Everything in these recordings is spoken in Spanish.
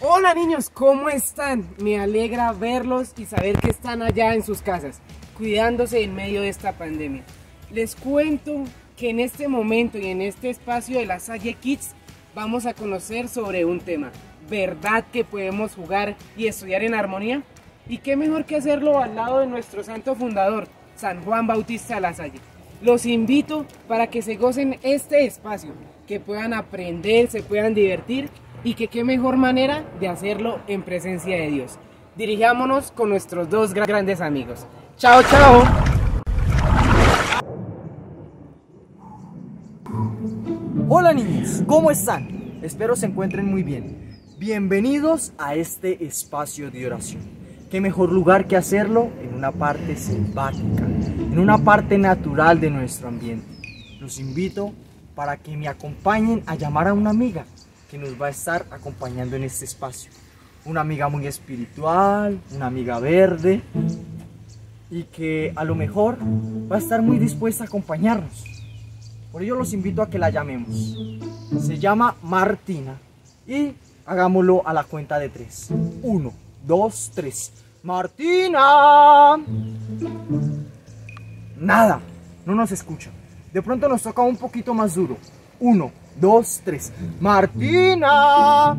Hola niños, ¿cómo están? Me alegra verlos y saber que están allá en sus casas, cuidándose en medio de esta pandemia. Les cuento que en este momento y en este espacio de la Salle Kids vamos a conocer sobre un tema. ¿Verdad que podemos jugar y estudiar en armonía? ¿Y qué mejor que hacerlo al lado de nuestro santo fundador, San Juan Bautista La Salle? Los invito para que se gocen este espacio, que puedan aprender, se puedan divertir y que qué mejor manera de hacerlo en presencia de Dios. Dirijámonos con nuestros dos grandes amigos. Chao, chao. Hola niños, ¿cómo están? Espero se encuentren muy bien. Bienvenidos a este espacio de oración. ¿Qué mejor lugar que hacerlo en una parte simpática, en una parte natural de nuestro ambiente? Los invito para que me acompañen a llamar a una amiga que nos va a estar acompañando en este espacio. Una amiga muy espiritual, una amiga verde y que a lo mejor va a estar muy dispuesta a acompañarnos. Por ello los invito a que la llamemos. Se llama Martina y hagámoslo a la cuenta de tres. Uno, dos, tres. Martina. Nada, no nos escucha. De pronto nos toca un poquito más duro. Uno, dos, tres. Martina.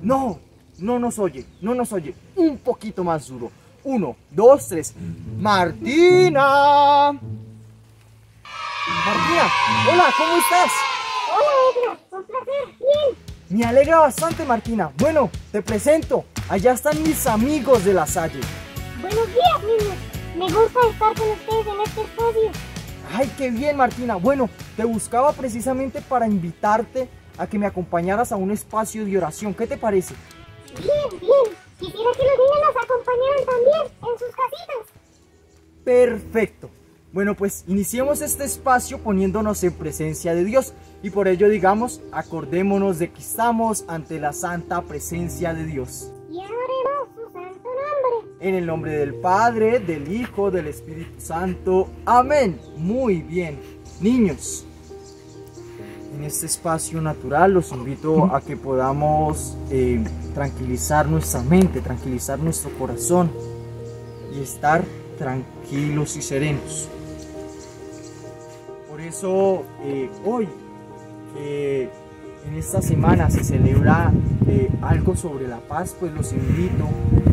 No, no nos oye, no nos oye. Un poquito más duro. Uno, dos, tres. Martina. Martina, hola, ¿cómo estás? Hola Edgar, un placer, bien. Me alegra bastante Martina. Bueno, te presento. Allá están mis amigos de la Salle. Buenos días niños, me gusta estar con ustedes en este espacio. Ay, qué bien Martina. Bueno, te buscaba precisamente para invitarte a que me acompañaras a un espacio de oración. ¿Qué te parece? Bien, bien. Quisiera que los niños nos acompañaran también en sus casitas. Perfecto. Bueno, pues iniciemos este espacio poniéndonos en presencia de Dios y por ello digamos, acordémonos de que estamos ante la santa presencia de Dios. Y nombre. En el nombre del Padre, del Hijo, del Espíritu Santo. Amén. Muy bien. Niños, en este espacio natural los invito a que podamos eh, tranquilizar nuestra mente, tranquilizar nuestro corazón y estar tranquilos y serenos. Por eso eh, hoy, que en esta semana se celebra eh, algo sobre la paz, pues los invito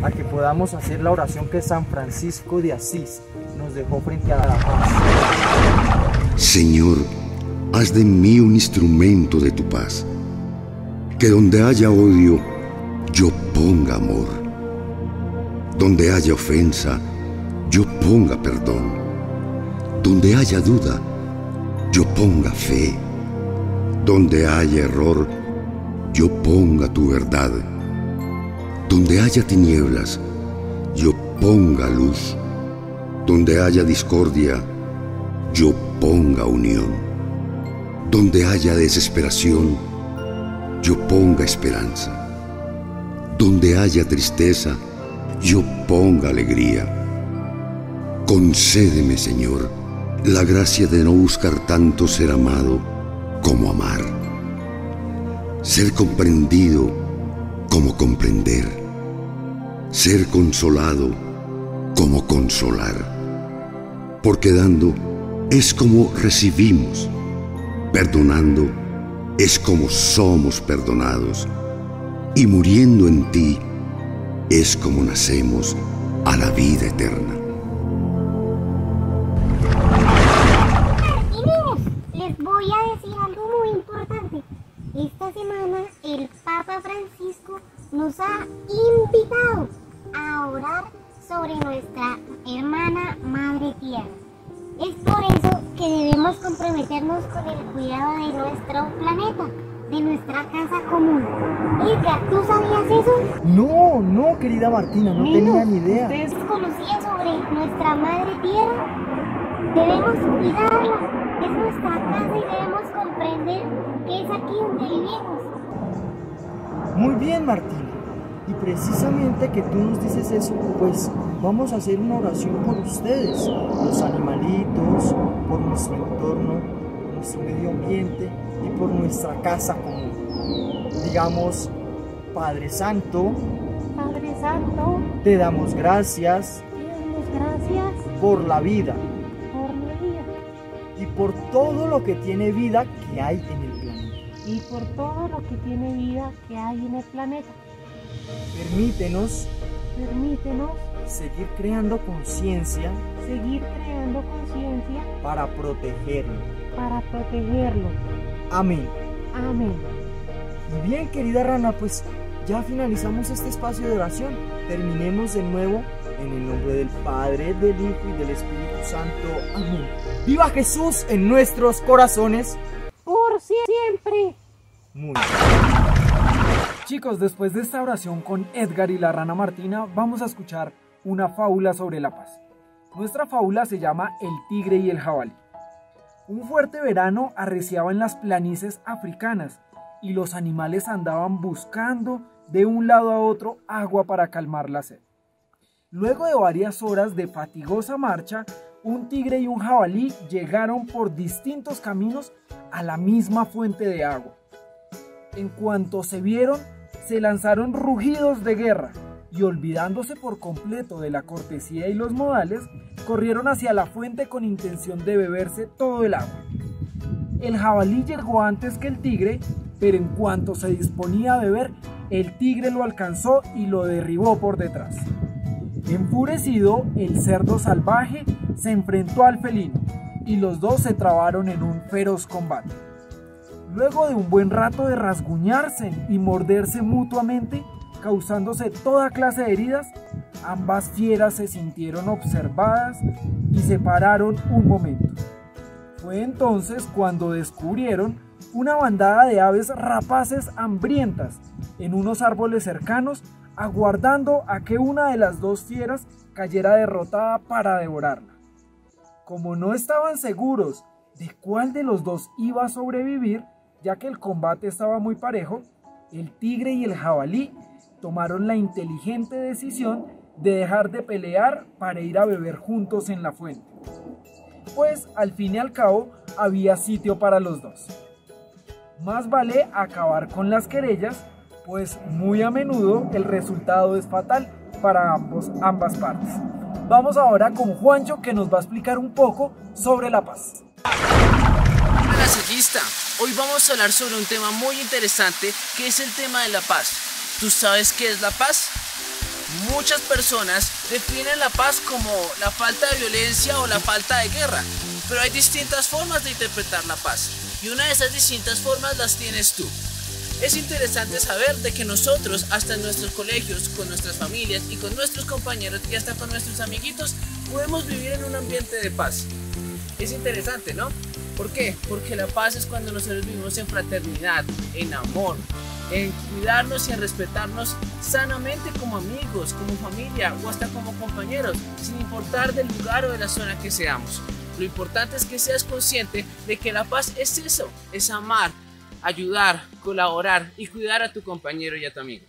a que podamos hacer la oración que San Francisco de Asís nos dejó frente a la paz. Señor, haz de mí un instrumento de tu paz. Que donde haya odio, yo ponga amor. Donde haya ofensa, yo ponga perdón. Donde haya duda, yo ponga fe. Donde haya error, yo ponga tu verdad. Donde haya tinieblas, yo ponga luz. Donde haya discordia, yo ponga unión. Donde haya desesperación, yo ponga esperanza. Donde haya tristeza, yo ponga alegría. Concédeme, Señor, la gracia de no buscar tanto ser amado como amar. Ser comprendido como comprender. Ser consolado como consolar. Porque dando es como recibimos. Perdonando es como somos perdonados. Y muriendo en ti es como nacemos a la vida eterna. Nuestra Madre Tierra? Debemos cuidarla. Es nuestra casa y debemos comprender que es aquí donde vivimos. Muy bien, Martina. Y precisamente que tú nos dices eso, pues vamos a hacer una oración por ustedes, los animalitos, por nuestro entorno, por nuestro medio ambiente y por nuestra casa común. Digamos, Padre Santo, Padre Santo, te damos gracias por la vida por la vida y por todo lo que tiene vida que hay en el planeta. y por todo lo que tiene vida que hay en el planeta. Permítenos Permítenos seguir creando conciencia seguir creando conciencia para protegerlo. para protegerlo. Amén. Amén. Y bien, querida rana, pues ya finalizamos este espacio de oración. Terminemos de nuevo en el nombre del Padre, del Hijo y del Espíritu Santo. Amén. ¡Viva Jesús en nuestros corazones! Por siempre. Muy Chicos, después de esta oración con Edgar y la rana Martina, vamos a escuchar una fábula sobre la paz. Nuestra fábula se llama El tigre y el jabalí. Un fuerte verano arreciaba en las planicies africanas y los animales andaban buscando de un lado a otro agua para calmar la sed. Luego de varias horas de fatigosa marcha, un tigre y un jabalí llegaron por distintos caminos a la misma fuente de agua. En cuanto se vieron, se lanzaron rugidos de guerra y olvidándose por completo de la cortesía y los modales, corrieron hacia la fuente con intención de beberse todo el agua. El jabalí llegó antes que el tigre, pero en cuanto se disponía a beber, el tigre lo alcanzó y lo derribó por detrás. Enfurecido, el cerdo salvaje se enfrentó al felino y los dos se trabaron en un feroz combate. Luego de un buen rato de rasguñarse y morderse mutuamente, causándose toda clase de heridas, ambas fieras se sintieron observadas y se pararon un momento. Fue entonces cuando descubrieron una bandada de aves rapaces hambrientas en unos árboles cercanos, aguardando a que una de las dos fieras cayera derrotada para devorarla. Como no estaban seguros de cuál de los dos iba a sobrevivir, ya que el combate estaba muy parejo, el tigre y el jabalí tomaron la inteligente decisión de dejar de pelear para ir a beber juntos en la fuente. Pues al fin y al cabo había sitio para los dos. Más vale acabar con las querellas, pues muy a menudo el resultado es fatal para ambos, ambas partes. Vamos ahora con Juancho que nos va a explicar un poco sobre la paz. Hola sellista, hoy vamos a hablar sobre un tema muy interesante que es el tema de la paz. ¿Tú sabes qué es la paz? Muchas personas definen la paz como la falta de violencia o la falta de guerra, pero hay distintas formas de interpretar la paz y una de esas distintas formas las tienes tú. Es interesante saber de que nosotros, hasta en nuestros colegios, con nuestras familias y con nuestros compañeros y hasta con nuestros amiguitos, podemos vivir en un ambiente de paz. Es interesante, ¿no? ¿Por qué? Porque la paz es cuando nosotros vivimos en fraternidad, en amor, en cuidarnos y en respetarnos sanamente como amigos, como familia o hasta como compañeros, sin importar del lugar o de la zona que seamos. Lo importante es que seas consciente de que la paz es eso, es amar, ayudar, colaborar y cuidar a tu compañero y a tu amigo.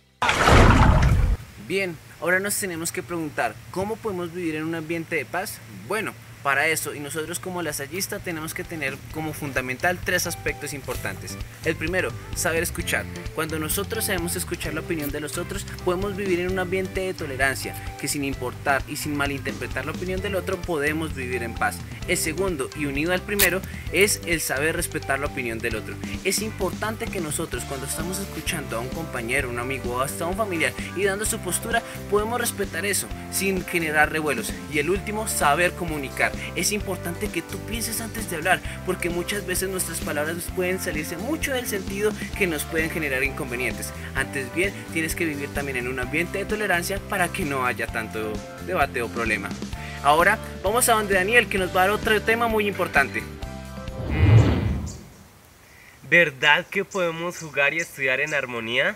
Bien, ahora nos tenemos que preguntar, ¿cómo podemos vivir en un ambiente de paz? Bueno, para eso, y nosotros como lasallista tenemos que tener como fundamental tres aspectos importantes. El primero, saber escuchar. Cuando nosotros sabemos escuchar la opinión de los otros, podemos vivir en un ambiente de tolerancia, que sin importar y sin malinterpretar la opinión del otro, podemos vivir en paz. El segundo, y unido al primero, es el saber respetar la opinión del otro. Es importante que nosotros cuando estamos escuchando a un compañero, un amigo o hasta un familiar y dando su postura, podemos respetar eso sin generar revuelos. Y el último, saber comunicar. Es importante que tú pienses antes de hablar, porque muchas veces nuestras palabras pueden salirse mucho del sentido que nos pueden generar inconvenientes. Antes bien, tienes que vivir también en un ambiente de tolerancia para que no haya tanto debate o problema. Ahora vamos a donde Daniel que nos va a dar otro tema muy importante. ¿Verdad que podemos jugar y estudiar en armonía?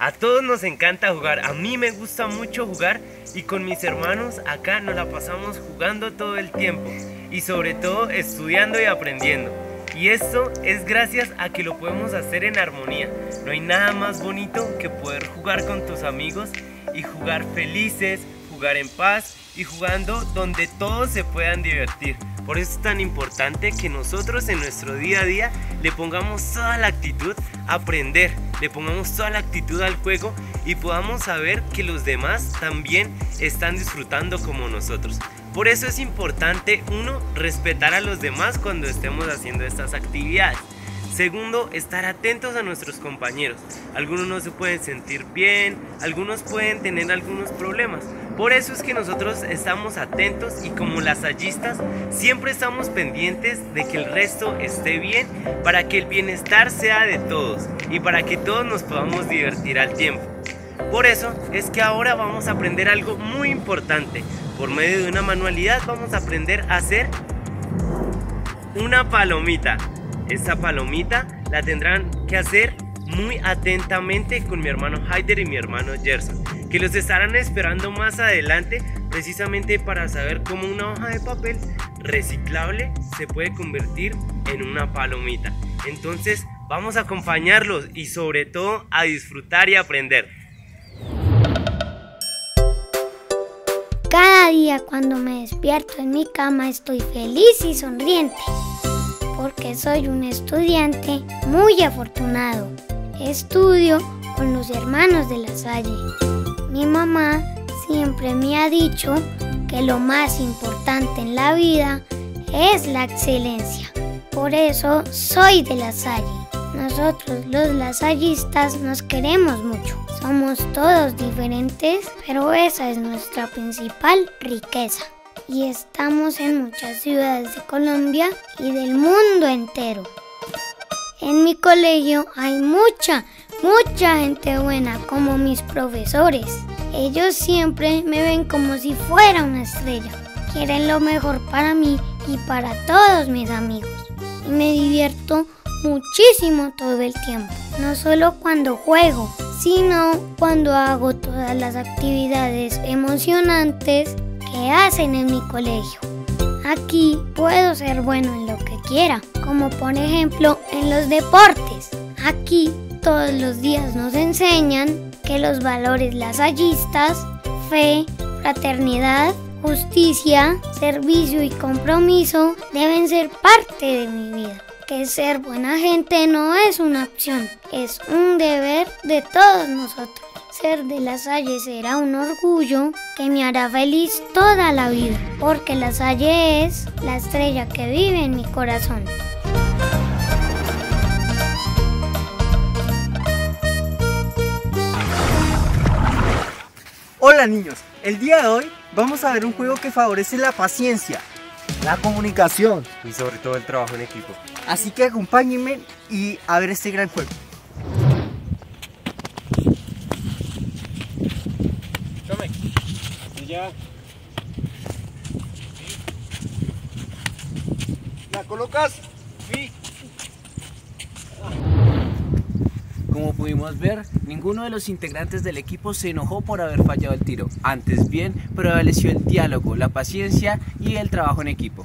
A todos nos encanta jugar, a mí me gusta mucho jugar y con mis hermanos acá nos la pasamos jugando todo el tiempo y sobre todo estudiando y aprendiendo. Y esto es gracias a que lo podemos hacer en armonía. No hay nada más bonito que poder jugar con tus amigos y jugar felices, jugar en paz y jugando donde todos se puedan divertir. Por eso es tan importante que nosotros en nuestro día a día le pongamos toda la actitud a aprender, le pongamos toda la actitud al juego y podamos saber que los demás también están disfrutando como nosotros. Por eso es importante, uno, respetar a los demás cuando estemos haciendo estas actividades. Segundo, estar atentos a nuestros compañeros. Algunos no se pueden sentir bien, algunos pueden tener algunos problemas. Por eso es que nosotros estamos atentos y como lasallistas siempre estamos pendientes de que el resto esté bien para que el bienestar sea de todos y para que todos nos podamos divertir al tiempo. Por eso es que ahora vamos a aprender algo muy importante. Por medio de una manualidad vamos a aprender a hacer una palomita. Esta palomita la tendrán que hacer muy atentamente con mi hermano Haider y mi hermano Gerson, que los estarán esperando más adelante precisamente para saber cómo una hoja de papel reciclable se puede convertir en una palomita. Entonces vamos a acompañarlos y sobre todo a disfrutar y aprender. Cada día cuando me despierto en mi cama estoy feliz y sonriente porque soy un estudiante muy afortunado. Estudio con los hermanos de la Salle. Mi mamá siempre me ha dicho que lo más importante en la vida es la excelencia. Por eso soy de la Salle. Nosotros los lasallistas nos queremos mucho. Somos todos diferentes, pero esa es nuestra principal riqueza y estamos en muchas ciudades de Colombia y del mundo entero. En mi colegio hay mucha, mucha gente buena como mis profesores. Ellos siempre me ven como si fuera una estrella. Quieren lo mejor para mí y para todos mis amigos. Y me divierto muchísimo todo el tiempo. No solo cuando juego, sino cuando hago todas las actividades emocionantes que hacen en mi colegio. Aquí puedo ser bueno en lo que quiera, como por ejemplo en los deportes. Aquí todos los días nos enseñan que los valores lasallistas, fe, fraternidad, justicia, servicio y compromiso deben ser parte de mi vida. Que ser buena gente no es una opción, es un deber de todos nosotros. Ser de la Salle será un orgullo que me hará feliz toda la vida, porque la Salle es la estrella que vive en mi corazón. Hola niños, el día de hoy vamos a ver un juego que favorece la paciencia, la comunicación Y sobre todo el trabajo en equipo. Así que acompáñenme y a ver este gran juego. ¿La colocas? Sí. Como pudimos ver, ninguno de los integrantes del equipo se enojó por haber fallado el tiro. Antes bien, prevaleció el diálogo, la paciencia y el trabajo en equipo.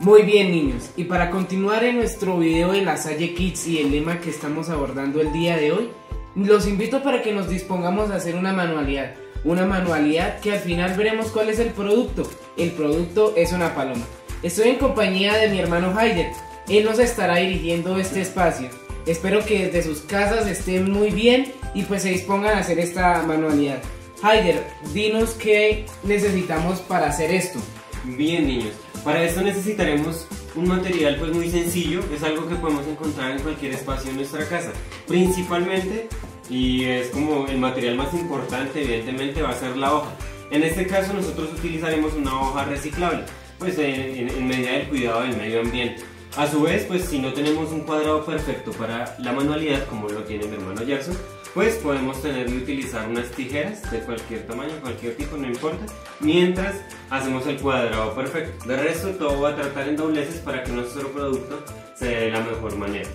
Muy bien niños, y para continuar en nuestro video de la Salle Kids y el lema que estamos abordando el día de hoy, los invito para que nos dispongamos a hacer una manualidad. Una manualidad que al final veremos cuál es el producto. El producto es una paloma. Estoy en compañía de mi hermano Haider. Él nos estará dirigiendo este espacio. Espero que desde sus casas estén muy bien y pues se dispongan a hacer esta manualidad. Haider, dinos qué necesitamos para hacer esto. Bien niños, para esto necesitaremos un material pues muy sencillo, es algo que podemos encontrar en cualquier espacio en nuestra casa. Principalmente, y es como el material más importante evidentemente va a ser la hoja. En este caso nosotros utilizaremos una hoja reciclable, pues en, en- en medida del cuidado del medio ambiente. A su vez, pues si no tenemos un cuadrado perfecto para la manualidad, como lo tiene mi hermano Gerson, pues podemos tener y utilizar unas tijeras de cualquier tamaño, cualquier tipo, no importa, mientras hacemos el cuadrado perfecto. De resto, todo va a tratar en dobleces para que nuestro producto se dé de la mejor manera.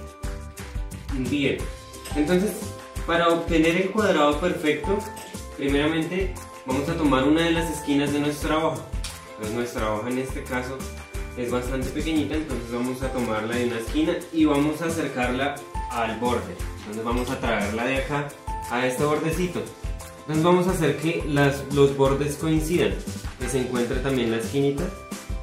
Bien, entonces, para obtener el cuadrado perfecto, primeramente vamos a tomar una de las esquinas de nuestra hoja. Nuestra hoja en este caso es bastante pequeñita, entonces vamos a tomarla de una esquina y vamos a acercarla al borde. Entonces vamos a traerla de acá a este bordecito. Entonces vamos a hacer que los bordes coincidan, que se encuentre también la esquinita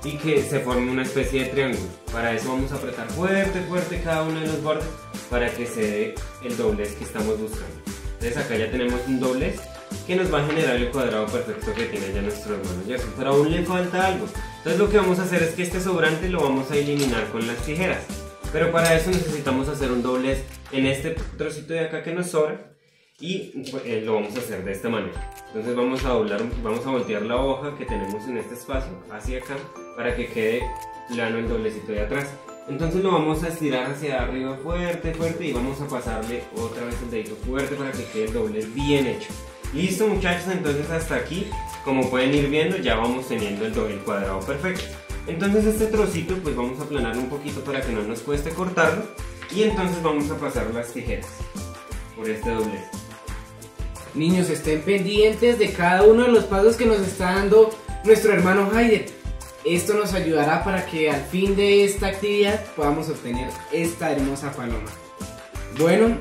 y que se forme una especie de triángulo. Para eso vamos a apretar fuerte, fuerte cada uno de los bordes para que se dé el doblez que estamos buscando. Entonces acá ya tenemos un doblez que nos va a generar el cuadrado perfecto que tiene ya nuestro hermano Gerson. Pero aún le falta algo. Entonces lo que vamos a hacer es que este sobrante lo vamos a eliminar con las tijeras. Pero para eso necesitamos hacer un doblez en este trocito de acá que nos sobra y pues, eh, lo vamos a hacer de esta manera. Entonces vamos a doblar, vamos a voltear la hoja que tenemos en este espacio hacia acá para que quede plano el doblecito de atrás. Entonces lo vamos a estirar hacia arriba fuerte, fuerte y vamos a pasarle otra vez el dedito fuerte para que quede el doblez bien hecho. Listo muchachos, entonces hasta aquí, como pueden ir viendo, ya vamos teniendo el doble cuadrado perfecto. Entonces este trocito pues vamos a aplanarlo un poquito para que no nos cueste cortarlo y entonces vamos a pasar las tijeras por este doblez. Niños, estén pendientes de cada uno de los pasos que nos está dando nuestro hermano Haider. Esto nos ayudará para que al fin de esta actividad podamos obtener esta hermosa paloma. Bueno,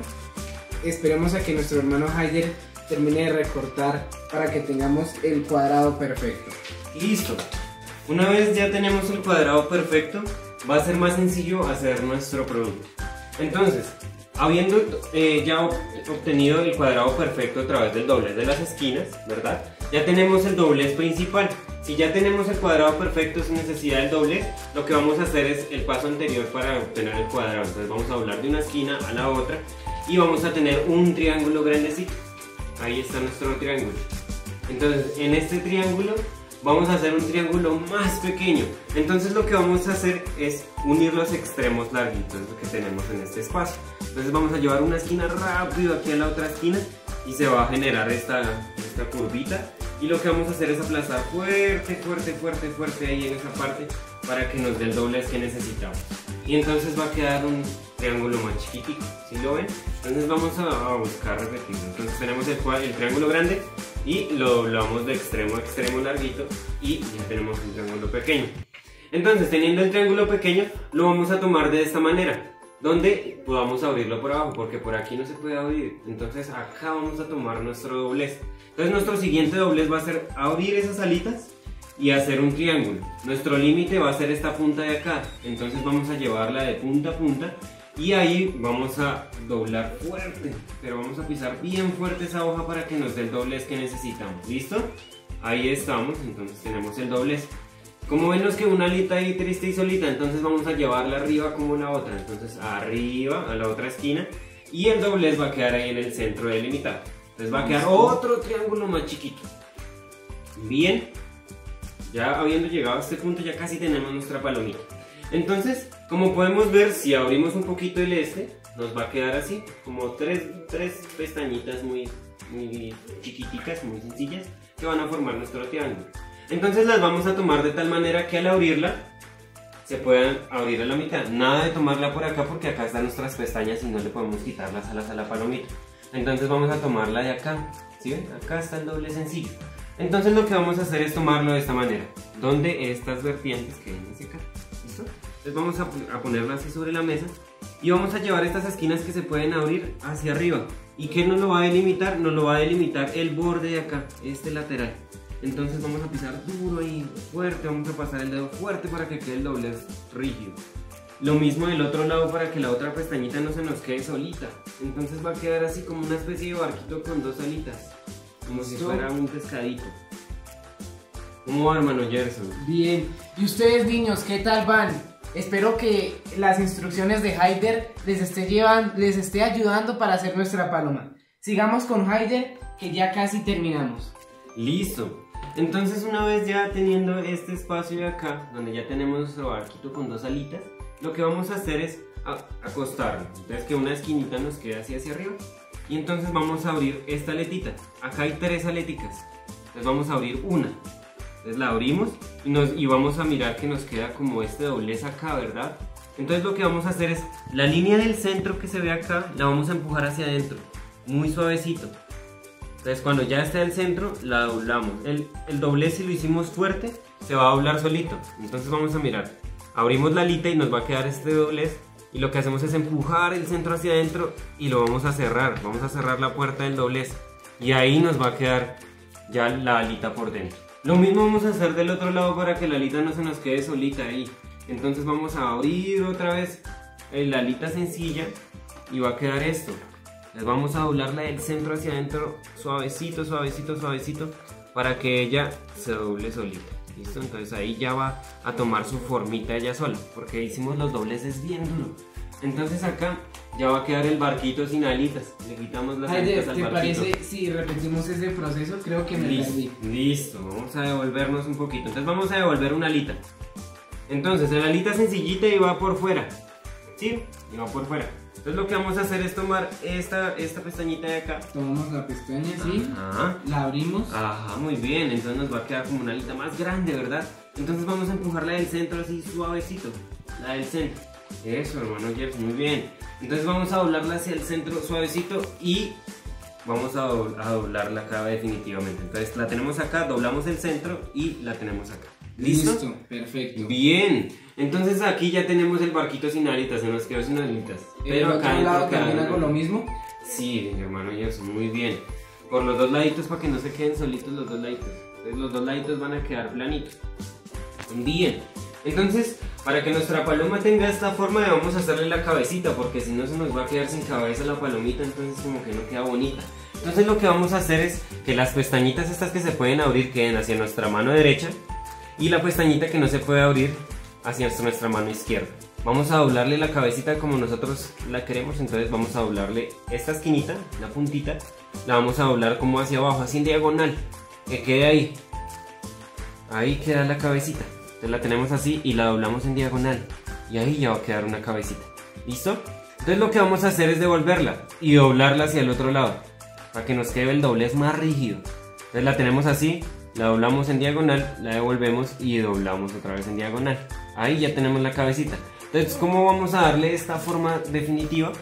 esperemos a que nuestro hermano Haider termine de recortar para que tengamos el cuadrado perfecto. Listo. Una vez ya tenemos el cuadrado perfecto, va a ser más sencillo hacer nuestro producto. Entonces, habiendo eh, ya obtenido el cuadrado perfecto a través del doblez de las esquinas, ¿verdad? Ya tenemos el doblez principal. Si ya tenemos el cuadrado perfecto sin necesidad del doblez, lo que vamos a hacer es el paso anterior para obtener el cuadrado. Entonces vamos a doblar de una esquina a la otra y vamos a tener un triángulo grandecito. Ahí está nuestro triángulo. Entonces en este triángulo vamos a hacer un triángulo más pequeño. Entonces lo que vamos a hacer es unir los extremos larguitos que tenemos en este espacio. Entonces vamos a llevar una esquina rápido aquí a la otra esquina y se va a generar esta, curvita. Y lo que vamos a hacer es aplazar fuerte, fuerte, fuerte, fuerte ahí en esa parte para que nos dé el doblez que necesitamos. Y entonces va a quedar un triángulo más chiquitico, ¿sí lo ven? Entonces vamos a, buscar repetirlo. Entonces tenemos el, el triángulo grande y lo doblamos de extremo a extremo larguito y ya tenemos un triángulo pequeño. Entonces teniendo el triángulo pequeño lo vamos a tomar de esta manera donde podamos abrirlo por abajo, porque por aquí no se puede abrir. Entonces acá vamos a tomar nuestro doblez. Entonces nuestro siguiente doblez va a ser abrir esas alitas y hacer un triángulo. Nuestro límite va a ser esta punta de acá. Entonces vamos a llevarla de punta a punta y ahí vamos a doblar fuerte. Pero vamos a pisar bien fuerte esa hoja para que nos dé el doblez que necesitamos. ¿Listo? Ahí estamos. Entonces tenemos el doblez. Como vemos que una alita ahí triste y solita, entonces vamos a llevarla arriba como la otra. Entonces arriba a la otra esquina y el doblez va a quedar ahí en el centro delimitado. Entonces va a quedar otro triángulo más chiquito. Bien, ya habiendo llegado a este punto ya casi tenemos nuestra palomita. Entonces, como podemos ver, si abrimos un poquito el este, nos va a quedar así, como tres, tres pestañitas muy, muy chiquiticas, muy sencillas, que van a formar nuestro triángulo. Entonces las vamos a tomar de tal manera que al abrirla se puedan abrir a la mitad. Nada de tomarla por acá porque acá están nuestras pestañas y no le podemos quitar las alas a la palomita. Entonces vamos a tomarla de acá. ¿Sí ven? Acá está el doble sencillo. Entonces lo que vamos a hacer es tomarlo de esta manera. Donde estas vertientes queden hacia acá. ¿Listo? Entonces vamos a, a ponerla así sobre la mesa. Y vamos a llevar estas esquinas que se pueden abrir hacia arriba. ¿Y qué nos lo va a delimitar? Nos lo va a delimitar el borde de acá, este lateral. Entonces vamos a pisar duro y fuerte, vamos a pasar el dedo fuerte para que quede el doblez rígido. Lo mismo del otro lado para que la otra pestañita no se nos quede solita. Entonces va a quedar así como una especie de barquito con dos alitas. Como si fuera un pescadito. ¿Cómo va hermano Gerson? Bien. ¿Y ustedes niños qué tal van? Espero que las instrucciones de Haider les esté, llevan, les esté ayudando para hacer nuestra paloma. Sigamos con Haider que ya casi terminamos. Listo. Entonces una vez ya teniendo este espacio de acá, donde ya tenemos nuestro barquito con dos alitas, lo que vamos a hacer es acostarlo. Entonces que una esquinita nos quede así hacia arriba. Y entonces vamos a abrir esta aletita. Acá hay tres aleticas. Entonces vamos a abrir una. Entonces la abrimos nos, y vamos a mirar que nos queda como este doblez acá, ¿verdad? Entonces lo que vamos a hacer es, la línea del centro que se ve acá, la vamos a empujar hacia adentro. Muy suavecito. Entonces cuando ya está el centro, la doblamos. El, el doblez si lo hicimos fuerte, se va a doblar solito. Entonces vamos a mirar. Abrimos la alita y nos va a quedar este doblez. Y lo que hacemos es empujar el centro hacia adentro y lo vamos a cerrar. Vamos a cerrar la puerta del doblez. Y ahí nos va a quedar ya la alita por dentro. Lo mismo vamos a hacer del otro lado para que la alita no se nos quede solita ahí. Entonces vamos a abrir otra vez la alita sencilla y va a quedar esto. Les vamos a doblarla del centro hacia adentro suavecito, suavecito, suavecito para que ella se doble solita. ¿Listo? Entonces ahí ya va a tomar su formita ella sola porque hicimos los dobleces bien duro. Entonces acá ya va a quedar el barquito sin alitas. Le quitamos las alitas al ¿te barquito. parece si repetimos ese proceso? Creo que me Listo, perdí. listo, vamos a devolvernos un poquito. Entonces vamos a devolver una alita. Entonces, la alita sencillita y va por fuera. ¿Sí? Y va por fuera. Entonces lo que vamos a hacer es tomar esta, esta pestañita de acá. Tomamos la pestaña, ¿sí? Ajá. La abrimos. Ajá, muy bien. Entonces nos va a quedar como una alita más grande, ¿verdad? Entonces vamos a empujarla del centro así suavecito. La del centro. Eso, hermano Jeff, muy bien. Entonces vamos a doblarla hacia el centro suavecito y vamos a, do- a doblarla acá definitivamente. Entonces la tenemos acá, doblamos el centro y la tenemos acá. ¿Listo? perfecto. Bien. Entonces aquí ya tenemos el barquito sin alitas, se nos quedó sin alitas. Pero acá otro lado también hago lo mismo. Sí, hermano Gerson, muy bien. Por los dos laditos para que no se queden solitos los dos laditos. Entonces los dos laditos van a quedar planitos. Bien. Entonces, para que nuestra paloma tenga esta forma, vamos a hacerle la cabecita, porque si no se nos va a quedar sin cabeza la palomita, entonces como que no queda bonita. Entonces lo que vamos a hacer es que las pestañitas estas que se pueden abrir queden hacia nuestra mano derecha y la pestañita que no se puede abrir hacia nuestra mano izquierda. Vamos a doblarle la cabecita como nosotros la queremos, entonces vamos a doblarle esta esquinita, la puntita, la vamos a doblar como hacia abajo, así en diagonal, que quede ahí. Ahí queda la cabecita. Entonces la tenemos así y la doblamos en diagonal. Y ahí ya va a quedar una cabecita. ¿Listo? Entonces lo que vamos a hacer es devolverla y doblarla hacia el otro lado. Para que nos quede el doblez más rígido. Entonces la tenemos así, la doblamos en diagonal, la devolvemos y doblamos otra vez en diagonal. Ahí ya tenemos la cabecita. Entonces, ¿cómo vamos a darle esta forma definitiva?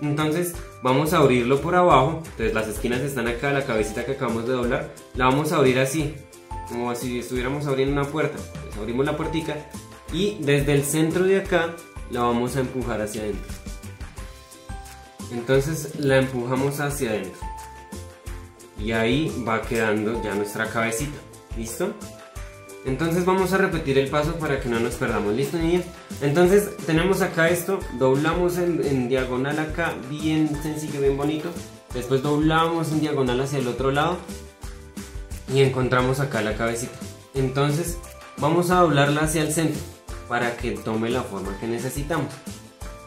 Entonces, vamos a abrirlo por abajo. Entonces, las esquinas están acá, la cabecita que acabamos de doblar. La vamos a abrir así, como si estuviéramos abriendo una puerta. Abrimos la puertica y desde el centro de acá la vamos a empujar hacia adentro. Entonces, la empujamos hacia adentro. Y ahí va quedando ya nuestra cabecita. ¿Listo? Entonces vamos a repetir el paso para que no nos perdamos. ¿Listo, niños? Entonces tenemos acá esto, doblamos en, en diagonal acá, bien sencillo, bien bonito. Después doblamos en diagonal hacia el otro lado y encontramos acá la cabecita. Entonces vamos a doblarla hacia el centro para que tome la forma que necesitamos.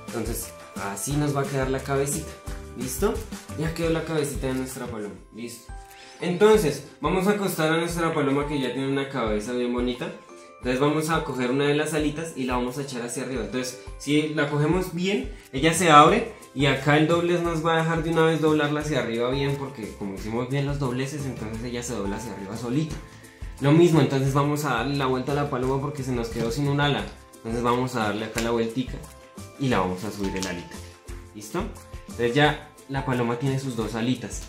Entonces así nos va a quedar la cabecita. ¿Listo? Ya quedó la cabecita de nuestra paloma. Listo. Entonces, vamos a acostar a nuestra paloma que ya tiene una cabeza bien bonita. Entonces vamos a coger una de las alitas y la vamos a echar hacia arriba. Entonces, si la cogemos bien, ella se abre y acá el doblez nos va a dejar de una vez doblarla hacia arriba bien porque como hicimos bien los dobleces, entonces ella se dobla hacia arriba solita. Lo mismo, entonces vamos a darle la vuelta a la paloma porque se nos quedó sin un ala. Entonces vamos a darle acá la vueltica y la vamos a subir el alita. ¿Listo? Entonces ya la paloma tiene sus dos alitas.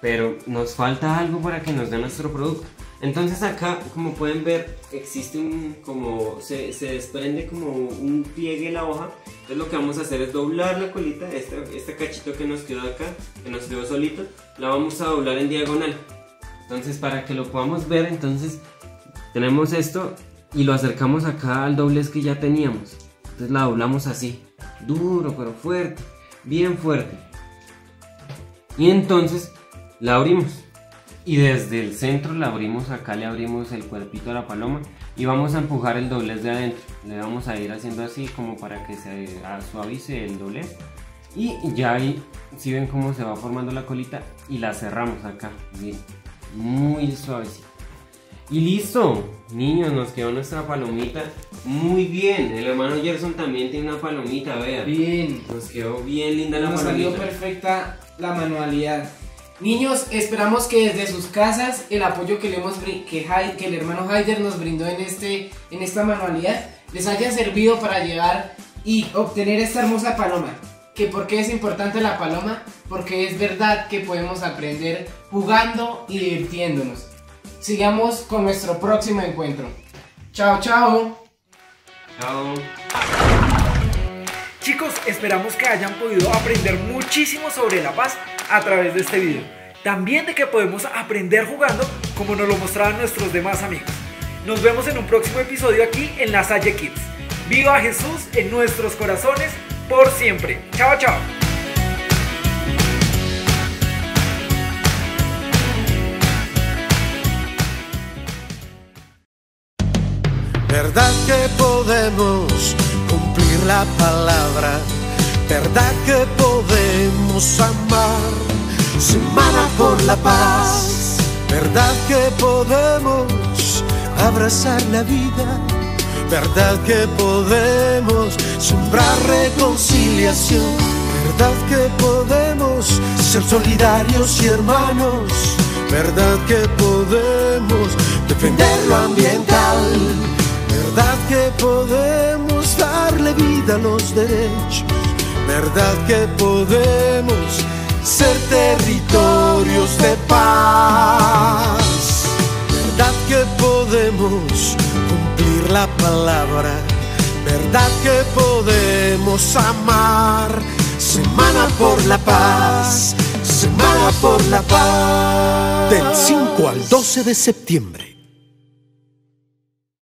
Pero nos falta algo para que nos dé nuestro producto. Entonces acá, como pueden ver, existe un, como, se, se desprende como un pliegue la hoja. Entonces lo que vamos a hacer es doblar la colita, este, este cachito que nos quedó acá, que nos quedó solito, la vamos a doblar en diagonal. Entonces para que lo podamos ver, entonces tenemos esto y lo acercamos acá al doblez que ya teníamos. Entonces la doblamos así, duro pero fuerte, bien fuerte. Y entonces la abrimos. Y desde el centro la abrimos, acá le abrimos el cuerpito a la paloma y vamos a empujar el doblez de adentro. Le vamos a ir haciendo así como para que se suavice el doblez. Y ya ahí, si ven cómo se va formando la colita y la cerramos acá. Muy suavecito. Y listo, niños, nos quedó nuestra palomita muy bien. El hermano Gerson también tiene una palomita, vean. Bien. Nos quedó bien linda la Nos salió palomita. perfecta la manualidad. Niños, esperamos que desde sus casas el apoyo que, le hemos, que, el hermano Haider nos brindó en, este, en esta manualidad les haya servido para llevar y obtener esta hermosa paloma. ¿Que ¿Por qué es importante la paloma? Porque es verdad que podemos aprender jugando y divirtiéndonos. Sigamos con nuestro próximo encuentro. Chao, chao. Chao. Chicos, esperamos que hayan podido aprender muchísimo sobre la paz a través de este video. también de que podemos aprender jugando como nos lo mostraban nuestros demás amigos. Nos vemos en un próximo episodio aquí en La Salle Kids. Viva Jesús en nuestros corazones por siempre. Chao, chao. Verdad que podemos cumplir la palabra, verdad que podemos amar, semana por la paz, verdad que podemos abrazar la vida, verdad que podemos sembrar reconciliación, verdad que podemos ser solidarios y hermanos, verdad que podemos defender lo ambiental. Verdad que podemos darle vida a los derechos, verdad que podemos ser territorios de paz, verdad que podemos cumplir la palabra, verdad que podemos amar, semana por la paz, semana por la paz. Del 5 al 12 de septiembre